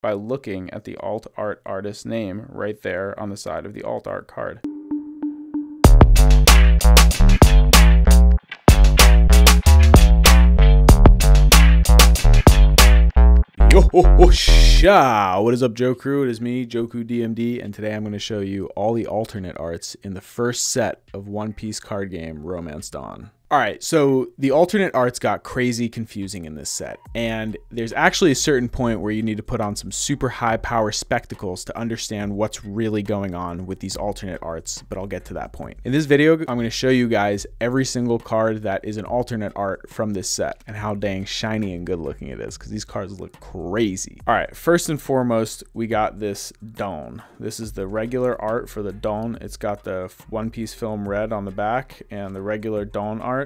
by looking at the alt art artist name right there on the side of the alt art card. Yo ho sha! What is up, Joe Crew? It is me, Johku DMD, and today I'm going to show you all the alternate arts in the first set of One Piece card game Romance Dawn. All right, so the alternate arts got crazy confusing in this set, and there's actually a certain point where you need to put on some super high power spectacles to understand what's really going on with these alternate arts, but I'll get to that point. In this video, I'm going to show you guys every single card that is an alternate art from this set and how dang shiny and good looking it is, because these cards look crazy. All right, first and foremost, we got this Don. This is the regular art for the Don. It's got the One Piece film red on the back and the regular Don art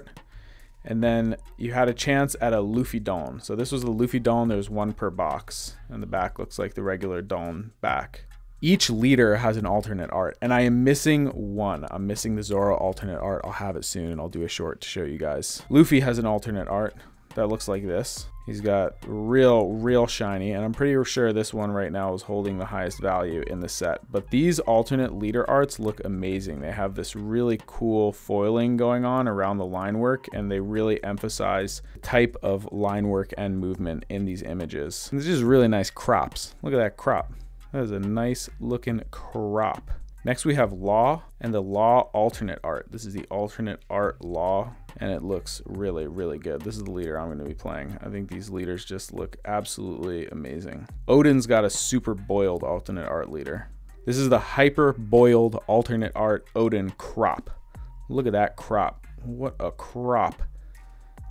And then you had a chance at a Luffy Don. So this was the Luffy Don. There's one per box. And the back looks like the regular Don back. Each leader has an alternate art. And I am missing one. I'm missing the Zoro alternate art. I'll have it soon. And I'll do a short to show you guys. Luffy has an alternate art that looks like this. He's got real, real shiny, and I'm pretty sure this one right now is holding the highest value in the set. But these alternate leader arts look amazing. They have this really cool foiling going on around the line work, and they really emphasize type of line work and movement in these images. And this is really nice crops. Look at that crop. That is a nice looking crop. Next we have Law and the Law alternate art. This is the alternate art Law and it looks really, really good. This is the leader I'm going to be playing. I think these leaders just look absolutely amazing. Oden's got a super boiled alternate art leader. This is the hyper boiled alternate art Odin crop. Look at that crop. What a crop.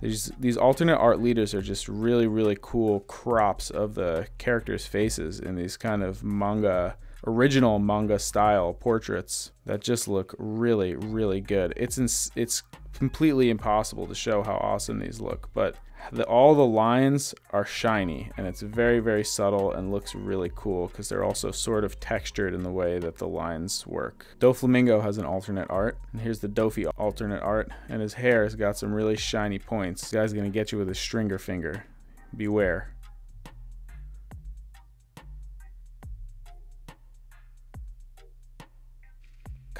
These, these alternate art leaders are just really, really cool crops of the characters' faces in these kind of manga original manga style portraits that just look really really good. It's it's completely impossible to show how awesome these look but the, all the lines are shiny and it's very very subtle and looks really cool because they're also sort of textured in the way that the lines work. Doflamingo has an alternate art. And here's the Dofi alternate art and his hair has got some really shiny points. This guy's gonna get you with a stringer finger. Beware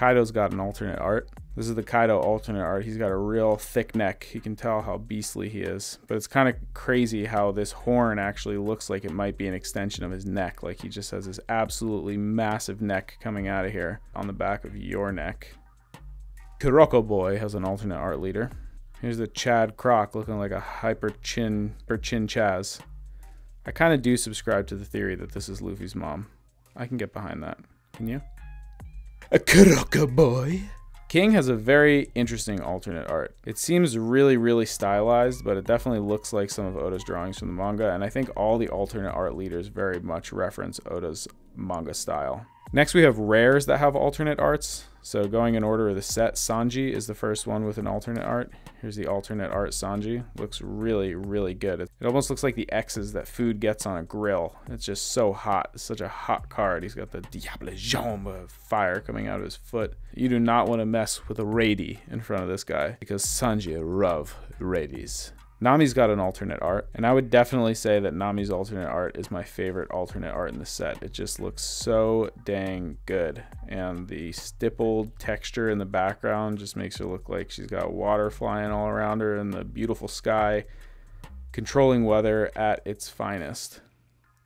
Kaido's got an alternate art. This is the Kaido alternate art. He's got a real thick neck. You can tell how beastly he is. But it's kind of crazy how this horn actually looks like it might be an extension of his neck. Like he just has this absolutely massive neck coming out of here on the back of your neck. Kuroko Boy has an alternate art leader. Here's the Chad Croc looking like a hyper chin or chin Chaz. I kind of do subscribe to the theory that this is Luffy's mom. I can get behind that. Can you? A Kuroko boy. King has a very interesting alternate art. It seems really, really stylized, but it definitely looks like some of Oda's drawings from the manga, and I think all the alternate art leaders very much reference Oda's manga style. Next we have rares that have alternate arts. So going in order of the set, Sanji is the first one with an alternate art. Here's the alternate art Sanji. Looks really, really good. It almost looks like the X's that food gets on a grill. It's just so hot. It's such a hot card. He's got the Diable Jambe fire coming out of his foot. You do not want to mess with a Rady in front of this guy because Sanji love Radies. Nami's got an alternate art, and I would definitely say that Nami's alternate art is my favorite alternate art in the set. It just looks so dang good, and the stippled texture in the background just makes her look like she's got water flying all around her and the beautiful sky, controlling weather at its finest.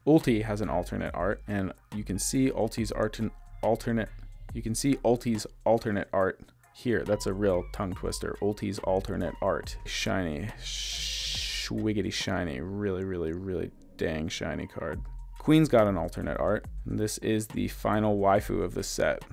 Ulti has an alternate art, and you can see Ulti's art alternate. You can see Ulti's alternate art here, that's a real tongue twister. Ulti's alternate art. Shiny. Schwiggity shiny. Really, really, really dang shiny card. Queen's got an alternate art. This is the final waifu of the set.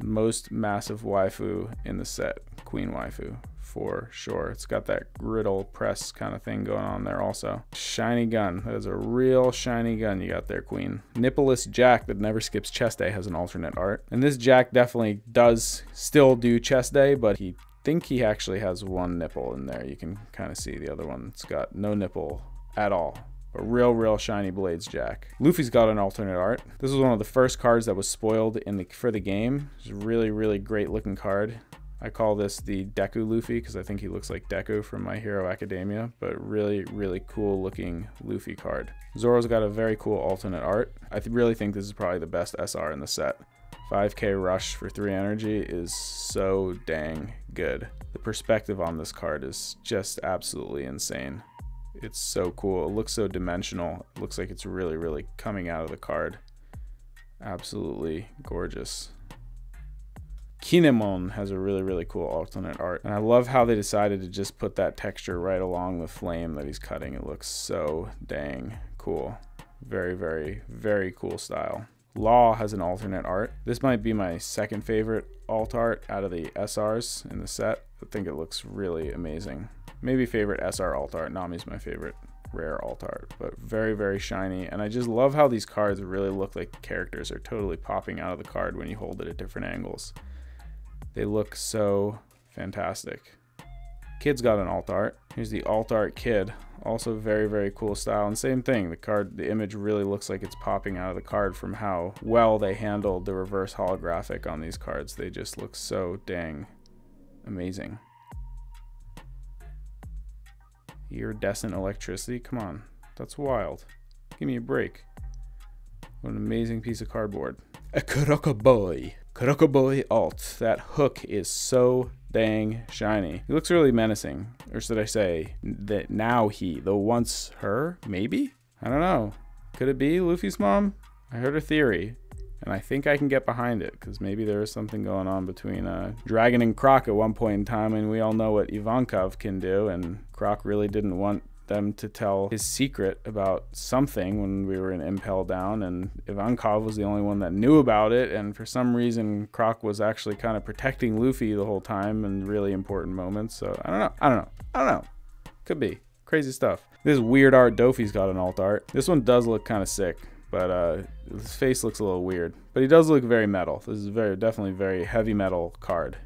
Most massive waifu in the set. Queen waifu for sure. It's got that griddle press kind of thing going on there also. Shiny gun. That is a real shiny gun you got there, Queen. Nippleless Jack that never skips chest day has an alternate art. And this Jack definitely does still do chest day, but he think he actually has one nipple in there. You can kind of see the other one. It's got no nipple at all. A real, real shiny Blades Jack. Luffy's got an alternate art. This was one of the first cards that was spoiled in the for the game. It's a really, really great looking card. I call this the Deku Luffy because I think he looks like Deku from My Hero Academia, but really, really cool looking Luffy card. Zoro's got a very cool alternate art. I th really think this is probably the best SR in the set. 5k rush for 3 energy is so dang good. The perspective on this card is just absolutely insane. It's so cool. It looks so dimensional. It looks like it's really, really coming out of the card. Absolutely gorgeous. Kinemon has a really, really cool alternate art. And I love how they decided to just put that texture right along the flame that he's cutting. It looks so dang cool. Very, very, very cool style. Law has an alternate art. This might be my second favorite alt art out of the SRs in the set. I think it looks really amazing. Maybe favorite SR alt art. Nami's my favorite rare alt art, but very, very shiny. And I just love how these cards really look like characters are totally popping out of the card when you hold it at different angles. They look so fantastic. Kid's got an alt art. Here's the alt art kid. Also very, very cool style. And same thing, the card, the image really looks like it's popping out of the card from how well they handled the reverse holographic on these cards. They just look so dang amazing. Iridescent electricity, come on. That's wild. Give me a break. What an amazing piece of cardboard. A Kuroko Boy. Kuroko Boy alt. That hook is so dang shiny. He looks really menacing. Or should I say, that now he, though once her, maybe? I don't know. Could it be Luffy's mom? I heard a theory, and I think I can get behind it, because maybe there is something going on between uh, Dragon and Croc at one point in time, and we all know what Ivankov can do, and Croc really didn't want them to tell his secret about something when we were in Impel Down, and Ivankov was the only one that knew about it. And for some reason, Croc was actually kind of protecting Luffy the whole time in really important moments. So I don't know. I don't know. I don't know. Could be crazy stuff. This weird art. Dofi's got an alt art. This one does look kind of sick but uh, his face looks a little weird. But he does look very metal. This is very definitely very heavy metal card.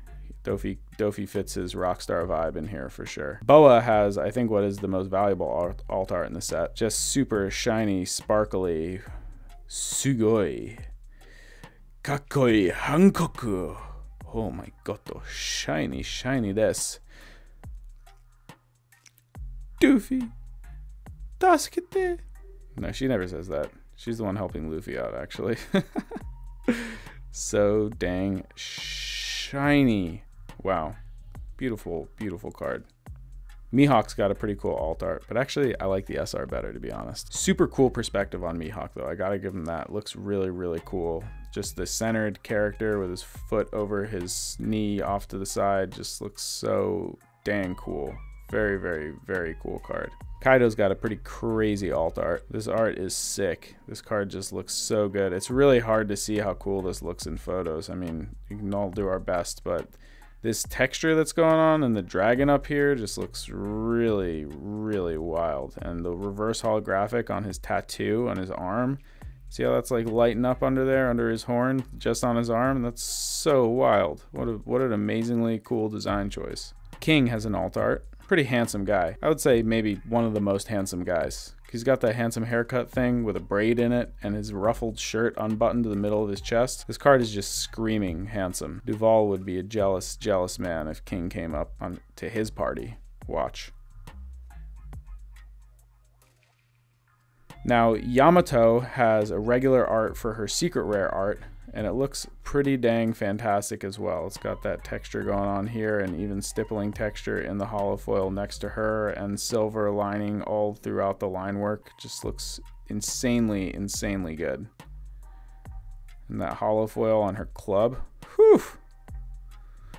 Dofi Dofi fits his rockstar vibe in here for sure. Boa has, I think, what is the most valuable alt, alt art in the set. Just super shiny, sparkly, sugoi, kakoi hankoku. Oh my god, shiny, shiny this. Doofy, tasukete. No, she never says that. She's the one helping Luffy out, actually. so dang shiny. Wow. Beautiful, beautiful card. Mihawk's got a pretty cool alt art, but actually I like the SR better to be honest. Super cool perspective on Mihawk though. I gotta give him that. Looks really, really cool. Just the centered character with his foot over his knee off to the side just looks so dang cool. Very, very, very cool card. Kaido's got a pretty crazy alt art. This art is sick. This card just looks so good. It's really hard to see how cool this looks in photos. I mean, we can all do our best, but this texture that's going on and the dragon up here just looks really, really wild. And the reverse holographic on his tattoo on his arm. See how that's like lighting up under there, under his horn, just on his arm? That's so wild. What, a, what an amazingly cool design choice. King has an alt art. Pretty handsome guy. I would say maybe one of the most handsome guys. He's got that handsome haircut thing with a braid in it and his ruffled shirt unbuttoned to the middle of his chest. This card is just screaming handsome. Duval would be a jealous, jealous man if King came up on to his party. Watch. Now, Yamato has a regular art for her secret rare art, and it looks pretty dang fantastic as well. It's got that texture going on here and even stippling texture in the hollow foil next to her and silver lining all throughout the line work. Just looks insanely, insanely good. And that hollow foil on her club, whew,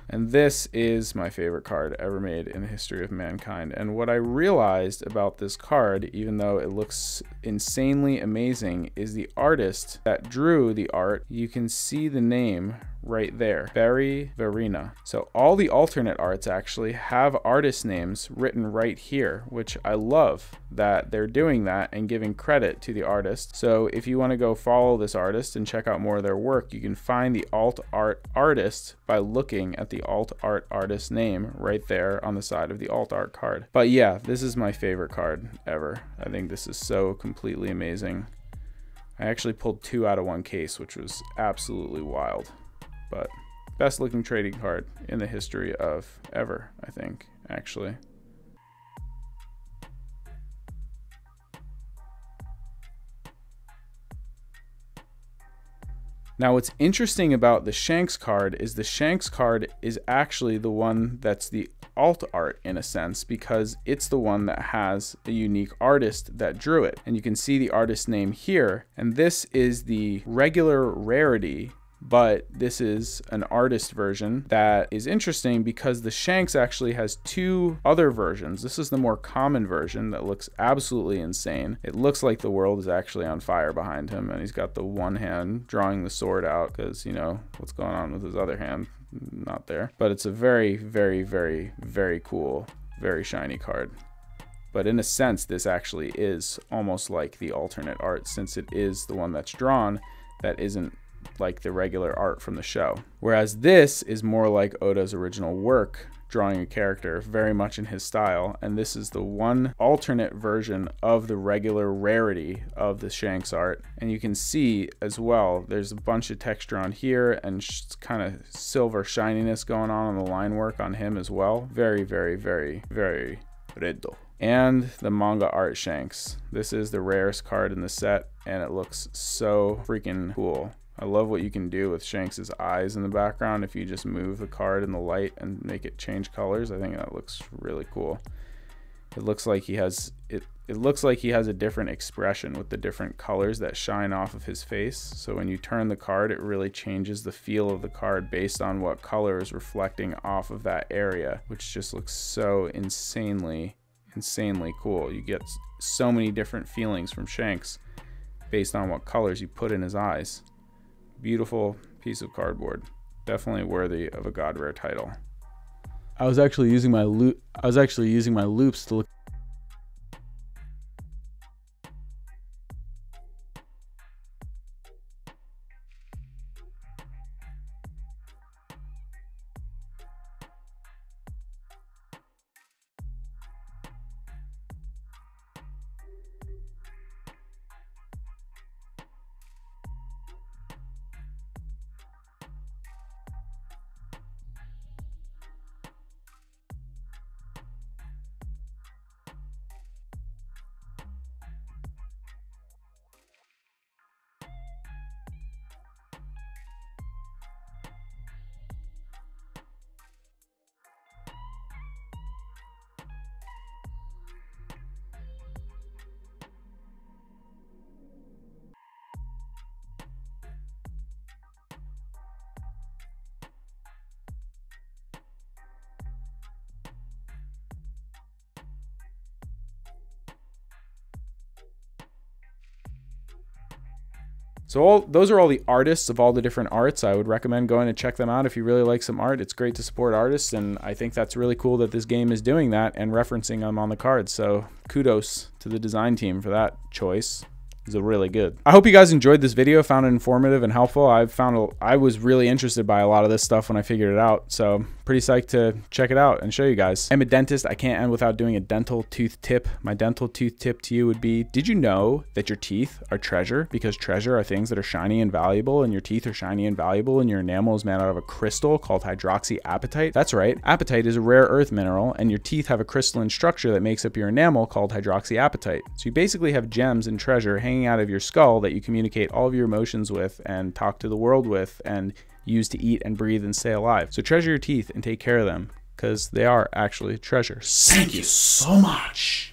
and this is my favorite card ever made in the history of mankind. And what I realized about this card, even though it looks insanely amazing, is the artist that drew the art. You can see the name right there, Barry Verina. So all the alternate arts actually have artist names written right here, which I love that they're doing that and giving credit to the artist. So if you want to go follow this artist and check out more of their work, you can find the alt art artist by looking at the alt art artist name right there on the side of the alt art card. But yeah, this is my favorite card ever. I think this is so completely amazing. I actually pulled two out of one case, which was absolutely wild but best looking trading card in the history of ever, I think, actually. Now, what's interesting about the Shanks card is the Shanks card is actually the one that's the alt art in a sense because it's the one that has a unique artist that drew it. And you can see the artist name here. And this is the regular rarity but this is an artist version that is interesting because the Shanks actually has two other versions. This is the more common version that looks absolutely insane. It looks like the world is actually on fire behind him and he's got the one hand drawing the sword out because, you know, what's going on with his other hand? Not there. But it's a very, very, very, very cool, very shiny card. But in a sense, this actually is almost like the alternate art since it is the one that's drawn that isn't like the regular art from the show. Whereas this is more like Oda's original work, drawing a character very much in his style, and this is the one alternate version of the regular rarity of the Shanks art. And you can see as well, there's a bunch of texture on here and kind of silver shininess going on on the line work on him as well. Very, very, very, very reddo. And the manga art Shanks. This is the rarest card in the set, and it looks so freaking cool. I love what you can do with Shanks's eyes in the background if you just move the card in the light and make it change colors. I think that looks really cool. It looks like he has it it looks like he has a different expression with the different colors that shine off of his face. So when you turn the card, it really changes the feel of the card based on what color is reflecting off of that area, which just looks so insanely insanely cool. You get so many different feelings from Shanks based on what colors you put in his eyes. Beautiful piece of cardboard. Definitely worthy of a God Rare title. I was actually using my loupe. I was actually using my loupes to look So all those are all the artists of all the different arts. I would recommend going to check them out if you really like some art. It's great to support artists, and I think that's really cool that this game is doing that and referencing them on the cards. So kudos to the design team for that choice is really good. I hope you guys enjoyed this video, found it informative and helpful. I found a, I was really interested by a lot of this stuff when I figured it out. So pretty psyched to check it out and show you guys. I'm a dentist. I can't end without doing a dental tooth tip. My dental tooth tip to you would be, did you know that your teeth are treasure? Because treasure are things that are shiny and valuable and your teeth are shiny and valuable and your enamel is made out of a crystal called hydroxyapatite. That's right. Apatite is a rare earth mineral and your teeth have a crystalline structure that makes up your enamel called hydroxyapatite. So you basically have gems and treasure hanging hanging out of your skull that you communicate all of your emotions with and talk to the world with and use to eat and breathe and stay alive. So treasure your teeth and take care of them because they are actually treasure. Thank you so much.